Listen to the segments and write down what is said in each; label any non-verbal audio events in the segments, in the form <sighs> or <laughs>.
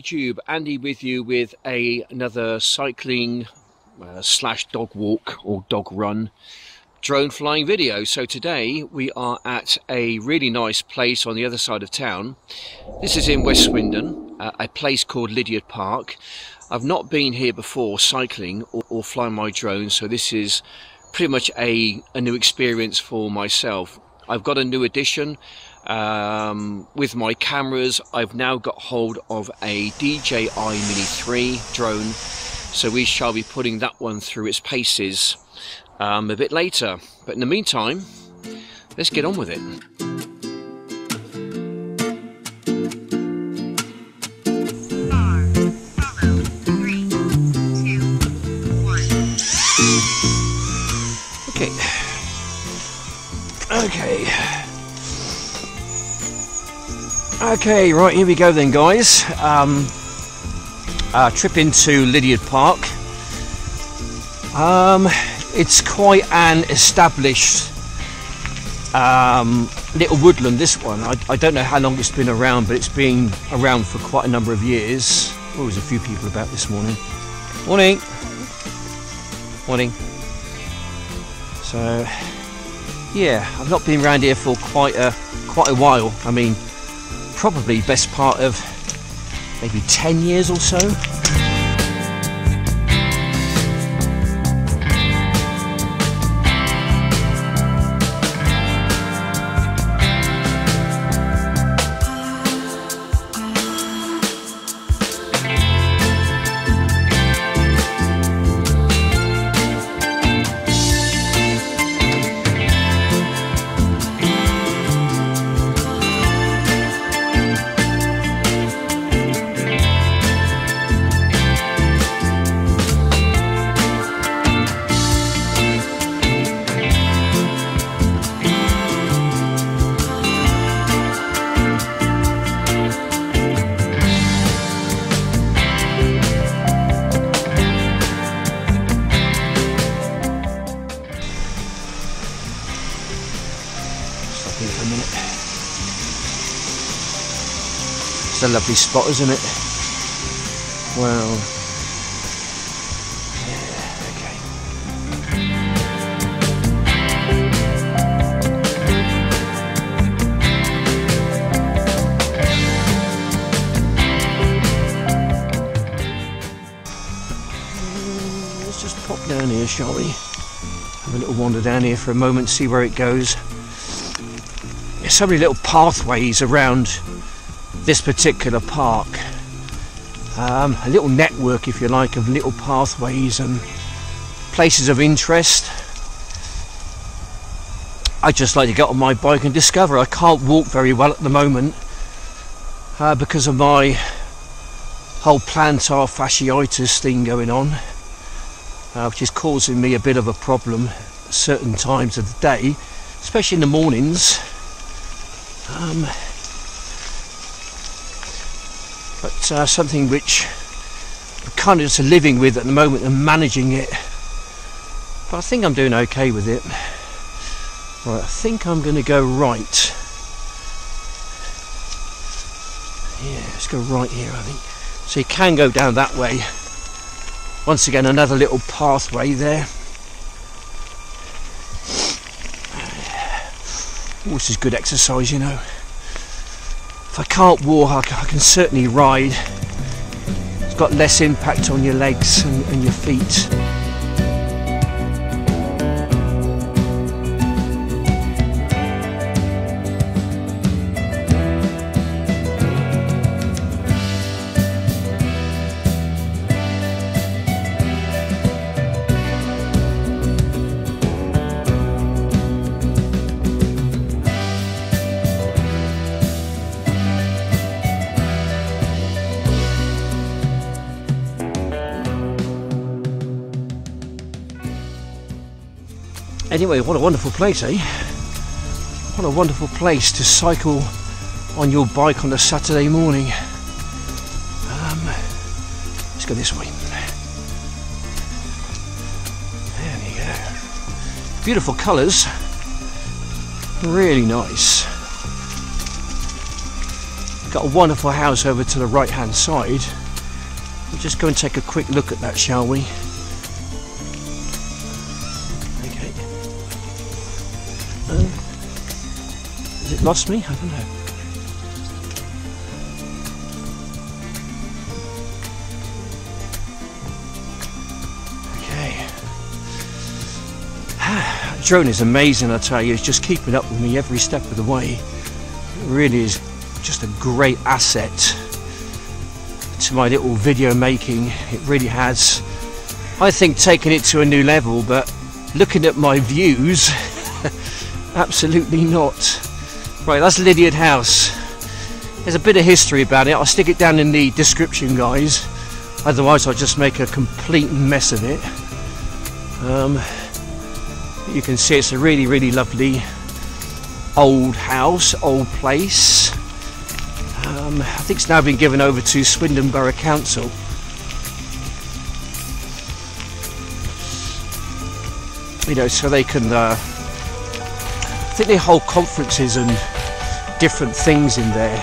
YouTube, Andy with you with a, another cycling uh, slash dog walk or dog run drone flying video. So today we are at a really nice place on the other side of town. This is in West Swindon, uh, a place called Lydiard Park. I've not been here before cycling or, or flying my drone, so this is pretty much a, a new experience for myself. I've got a new addition um, with my cameras. I've now got hold of a DJI Mini 3 drone, so we shall be putting that one through its paces um, a bit later. But in the meantime, let's get on with it. Okay. <sighs> Okay. Okay, right, here we go then, guys. Um, uh, trip into Lydiard Park. Um, it's quite an established um, little woodland, this one. I, I, don't know how long it's been around, but it's been around for quite a number of years. Oh, there's a few people about this morning. Morning. Morning. So, yeah, I've not been around here for quite a quite a while. I mean, probably best part of maybe 10 years or so. It's a lovely spot, isn't it? Well, down here, shall we? Have a little wander down here for a moment, see where it goes. There's so many little pathways around this particular park. Um, a little network, if you like, of little pathways and places of interest. I just like to get on my bike and discover. I can't walk very well at the moment uh, because of my whole plantar fasciitis thing going on, uh, which is causing me a bit of a problem certain times of the day, especially in the mornings. Um, but uh, something which I'm kind of just living with at the moment and managing it. But I think I'm doing okay with it. Right, I think I'm going to go right. Yeah, let's go right here, I think. So you can go down that way. Once again, another little pathway there. Oh, this is good exercise, you know. I can't walk, I can certainly ride. It's got less impact on your legs and, and your feet. Anyway, what a wonderful place, eh? What a wonderful place to cycle on your bike on a Saturday morning. Um, let's go this way. There we go. Beautiful colours. Really nice. Got a wonderful house over to the right hand side. We'll just go and take a quick look at that, shall we? It lost me? I don't know. Okay. <sighs> drone is amazing, I tell you. It's just keeping up with me every step of the way. It really is just a great asset to my little video making. It really has, I think, taken it to a new level, but looking at my views, <laughs> absolutely not. Right, that's Lydiard House. There's a bit of history about it. I'll stick it down in the description, guys. Otherwise, I'll just make a complete mess of it. Um, you can see it's a really, really lovely old house, old place. Um, I think it's now been given over to Swindon Borough Council. You know, so they can. Uh, think they hold conferences and different things in there.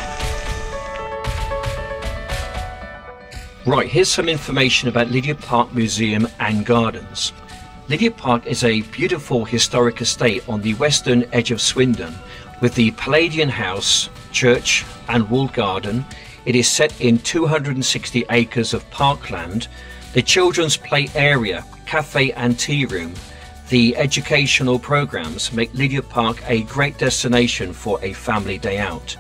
Right, here's some information about Lydiard Park Museum and Gardens. Lydiard Park is a beautiful historic estate on the western edge of Swindon with the Palladian House, church and walled garden. It is set in 260 acres of parkland. The children's play area, cafe and tea room, the educational programs make Lydiard Park a great destination for a family day out.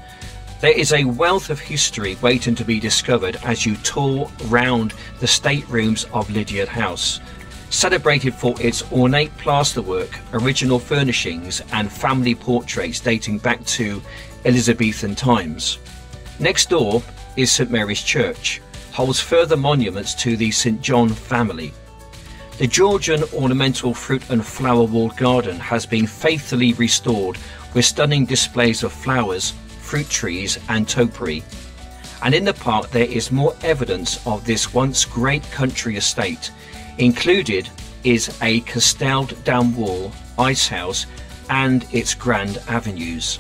There is a wealth of history waiting to be discovered as you tour round the staterooms of Lydiard House. Celebrated for its ornate plasterwork, original furnishings, and family portraits dating back to Elizabethan times. Next door is St Mary's Church, holds further monuments to the St John family. The Georgian ornamental fruit and flower walled garden has been faithfully restored with stunning displays of flowers, fruit trees, and topiary. And in the park, there is more evidence of this once great country estate. Included is a castelled down wall, ice house, and its grand avenues.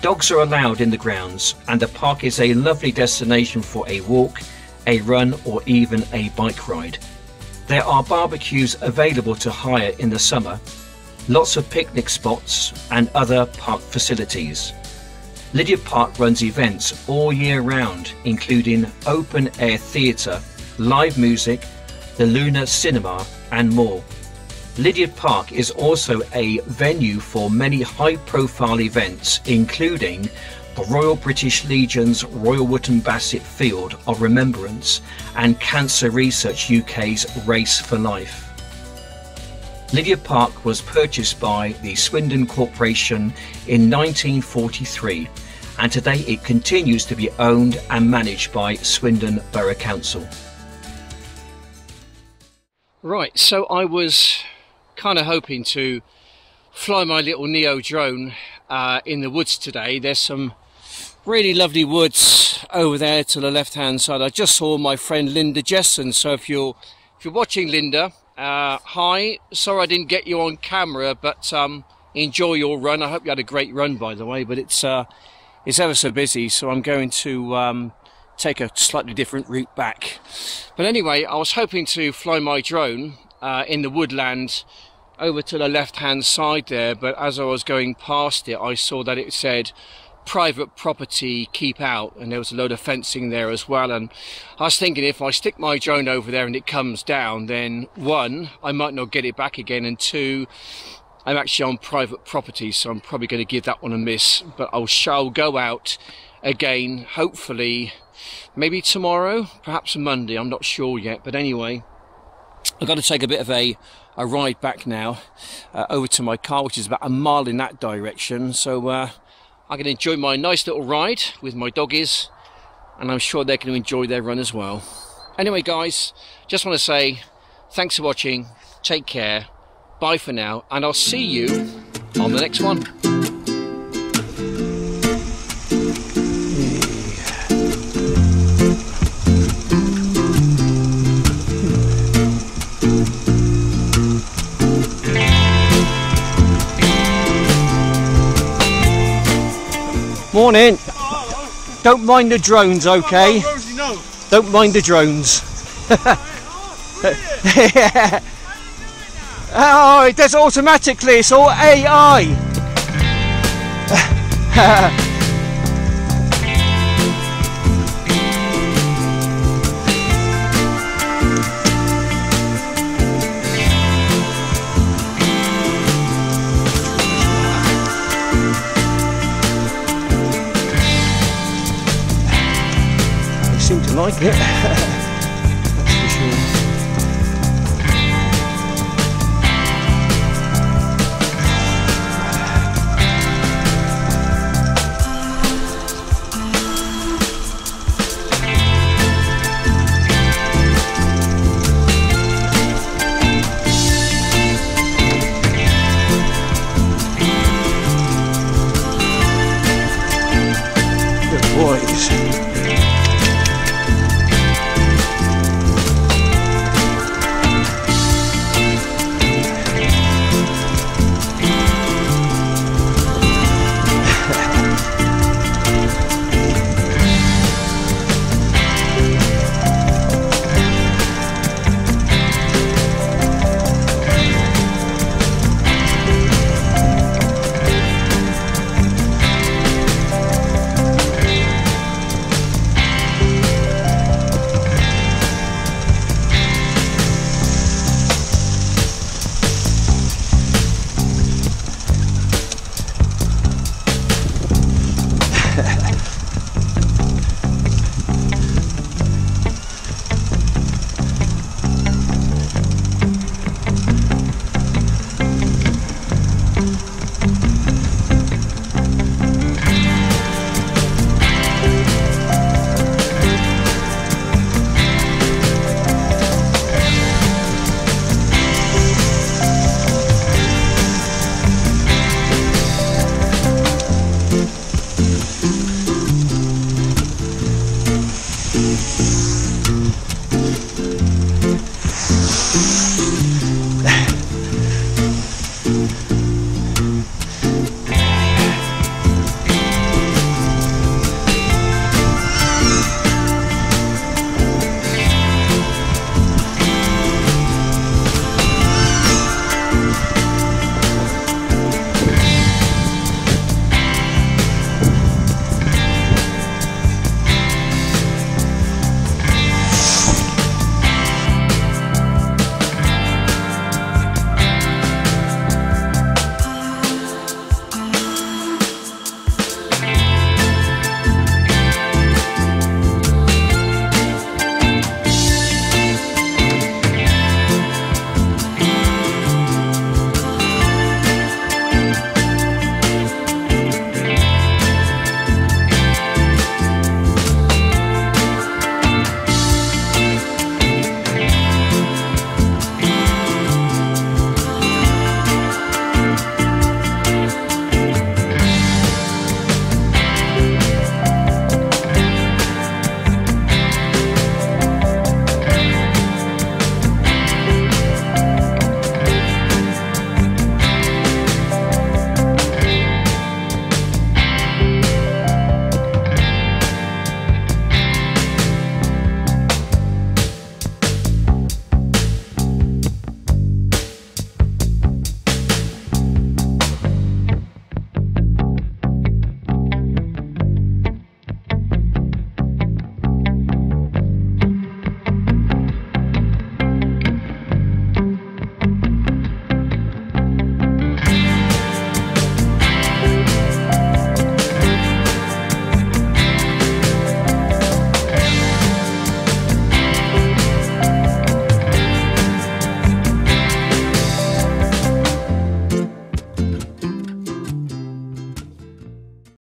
Dogs are allowed in the grounds, and the park is a lovely destination for a walk, a run, or even a bike ride. There are barbecues available to hire in the summer, lots of picnic spots, and other park facilities. Lydiard Park runs events all year round, including open air theatre, live music, the Luna Cinema, and more. Lydiard Park is also a venue for many high profile events, including the Royal British Legion's Royal Wootton Bassett Field of Remembrance and Cancer Research UK's Race for Life. Lydiard Park was purchased by the Swindon Corporation in 1943 and today it continues to be owned and managed by Swindon Borough Council. Right, so I was kind of hoping to fly my little Neo drone uh, in the woods today. There's some really lovely woods over there to the left hand side. I just saw my friend Linda Jesson. So if you're if you're watching Linda, uh, hi. Sorry I didn't get you on camera, but um, enjoy your run. I hope you had a great run, by the way. But it's uh, it's ever so busy, so I'm going to um, take a slightly different route back. But anyway, I was hoping to fly my drone uh, in the woodland over to the left hand side there but as I was going past it I saw that it said private property keep out and there was a load of fencing there as well and I was thinking if I stick my drone over there and it comes down then one I might not get it back again and two I'm actually on private property so I'm probably going to give that one a miss but I shall go out again hopefully maybe tomorrow perhaps Monday I'm not sure yet but anyway I've got to take a bit of a, a ride back now uh, over to my car, which is about a mile in that direction. So uh, I can enjoy my nice little ride with my doggies, and I'm sure they're going to enjoy their run as well. Anyway, guys, just want to say thanks for watching. Take care. Bye for now, and I'll see you on the next one. Morning. Don't mind the drones, okay? Don't mind the drones. <laughs> oh, it does automatically. It's all AI. <laughs> They seem <laughs>